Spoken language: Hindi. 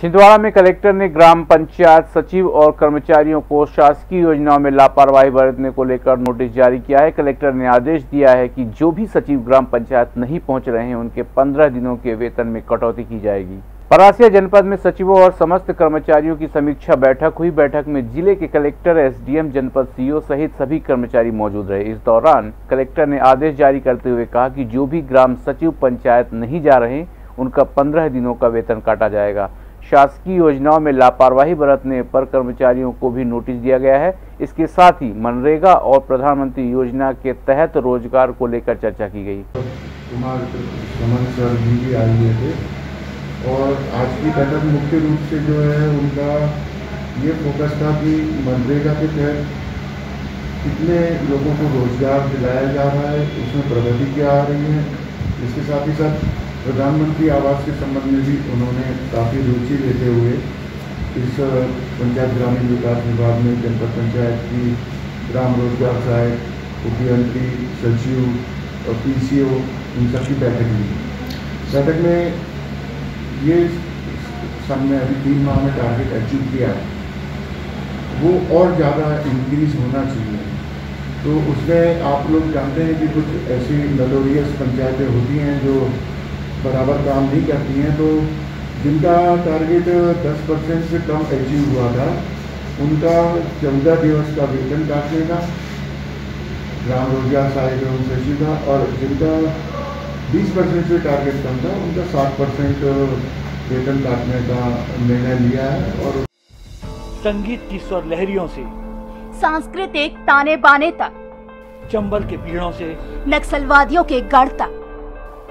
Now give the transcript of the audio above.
छिंदवाड़ा में कलेक्टर ने ग्राम पंचायत सचिव और कर्मचारियों को शासकीय योजनाओं में लापरवाही बरतने को लेकर नोटिस जारी किया है। कलेक्टर ने आदेश दिया है कि जो भी सचिव ग्राम पंचायत नहीं पहुँच रहे हैं, उनके 15 दिनों के वेतन में कटौती की जाएगी। परासिया जनपद में सचिवों और समस्त कर्मचारियों की समीक्षा बैठक हुई। बैठक में ज़िले के कलेक्टर, एसडीएम, जनपद सीओ सहित सभी कर्मचारी मौजूद रहे। इस दौरान कलेक्टर ने आदेश जारी करते हुए कहा कि जो भी ग्राम सचिव पंचायत नहीं जा रहे उनका पंद्रह दिनों का वेतन काटा जाएगा। शासकीय योजनाओं में लापरवाही बरतने पर कर्मचारियों को भी नोटिस दिया गया है। इसके साथ ही मनरेगा और प्रधानमंत्री योजना के तहत रोज़गार को लेकर चर्चा की गई। और आज की बैठक मुख्य रूप से जो है उनका ये फोकस था कि मनरेगा के तहत कितने लोगों को रोज़गार दिलाया जा रहा है, उसमें प्रगति क्या आ रही है, इसके साथ ही साथ प्रधानमंत्री आवास के संबंध में भी उन्होंने काफ़ी रुचि लेते हुए इस पंचायत ग्रामीण विकास विभाग में जनपद पंचायत की ग्राम रोज़गार सहायक उपयंत्री सचिव और पीसीओ, इन सब की बैठक ली बैठक में ये हमने अभी तीन माह में टारगेट अचीव किया वो और ज़्यादा इंक्रीज होना चाहिए। तो उसमें आप लोग जानते हैं कि कुछ ऐसी मेलोरियस पंचायतें होती हैं जो बराबर काम नहीं करती हैं तो जिनका टारगेट 10 परसेंट से कम अचीव हुआ था उनका चौदह दिवस का वेतन काटने का ग्राम रोज़गार सहायक एवं सचिव का और जिनका 20 परसेंट से टारगेट कम था उनका 60 परसेंट वेतन काटने का निर्णय लिया है और संगीत की स्वर लहरियों से सांस्कृतिक ताने बाने तक चंबल के पीड़ों से नक्सलवादियों के गढ़ तक।